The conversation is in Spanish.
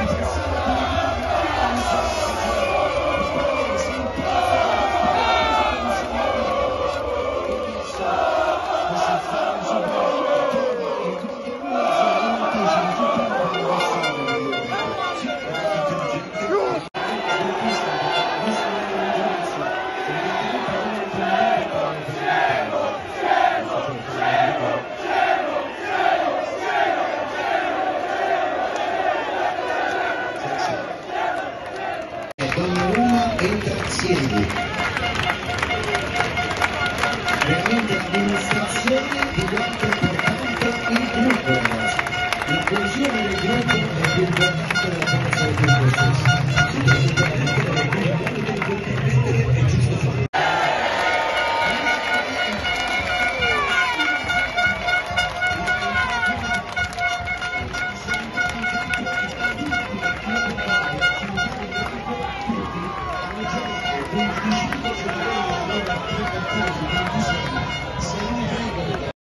Mexico. Entra Cielo. Realmente amministrazione di quanto importante il gruppo. La del gruppo è più importante della Thank you.